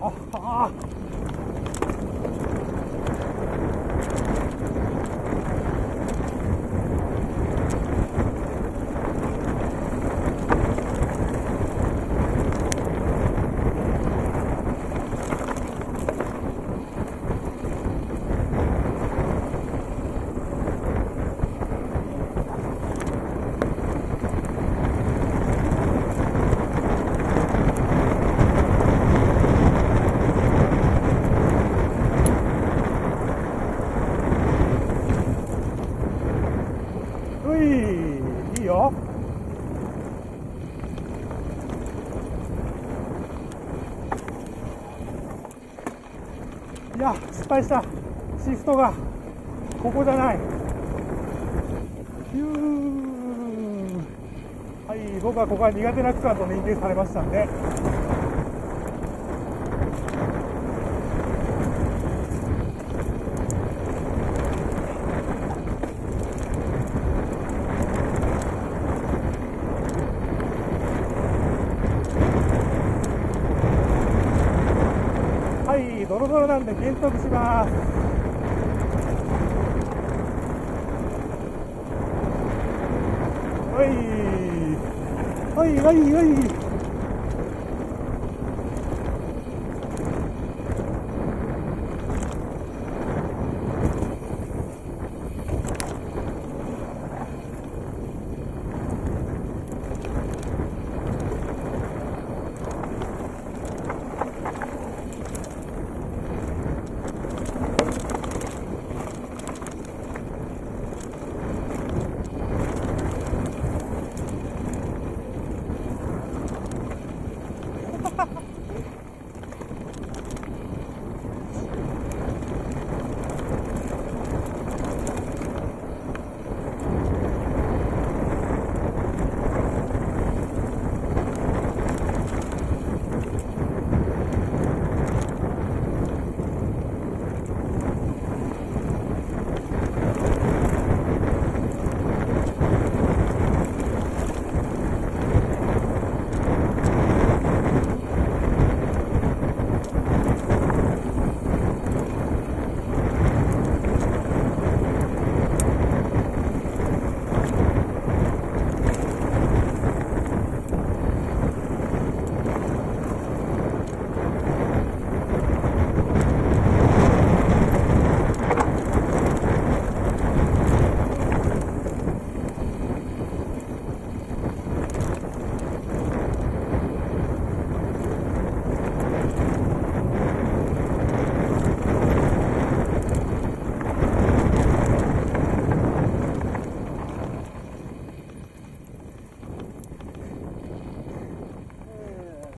好，好啊。いや失敗した。シフトがここじゃない。ヒュー。はい僕はここは苦手な区間と認定されましたんで。はいドロドロなんで減速します。はい。はいはいはい。